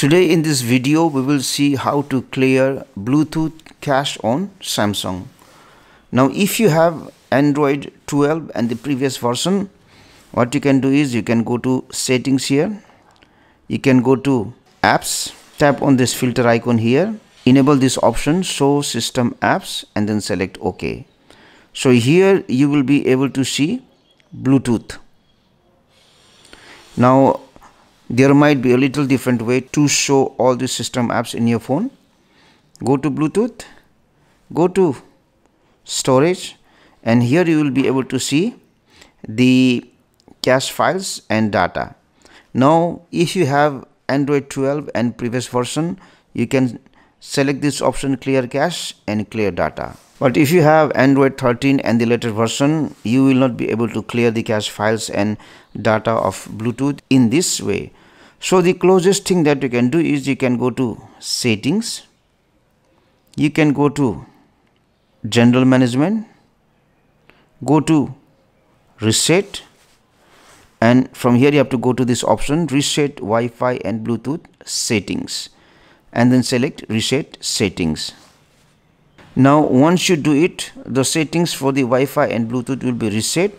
Today in this video we will see how to clear Bluetooth cache on Samsung. Now if you have Android 12 and the previous version what you can do is you can go to settings here. You can go to apps tap on this filter icon here enable this option show system apps and then select ok. So here you will be able to see Bluetooth. Now there might be a little different way to show all the system apps in your phone. Go to bluetooth go to storage and here you will be able to see the cache files and data. Now if you have android 12 and previous version you can select this option clear cache and clear data. But if you have android 13 and the later version you will not be able to clear the cache files and data of bluetooth in this way so the closest thing that you can do is you can go to settings. You can go to general management. Go to reset. And from here you have to go to this option reset Wi-Fi and Bluetooth settings. And then select reset settings. Now once you do it the settings for the Wi-Fi and Bluetooth will be reset.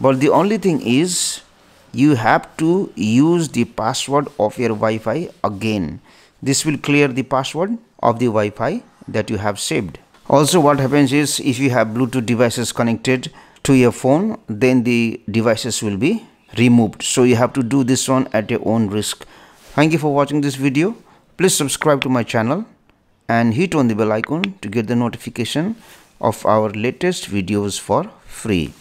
But the only thing is you have to use the password of your Wi-Fi again. This will clear the password of the Wi-Fi that you have saved. Also what happens is if you have Bluetooth devices connected to your phone then the devices will be removed. So you have to do this one at your own risk. Thank you for watching this video. Please subscribe to my channel and hit on the bell icon to get the notification of our latest videos for free.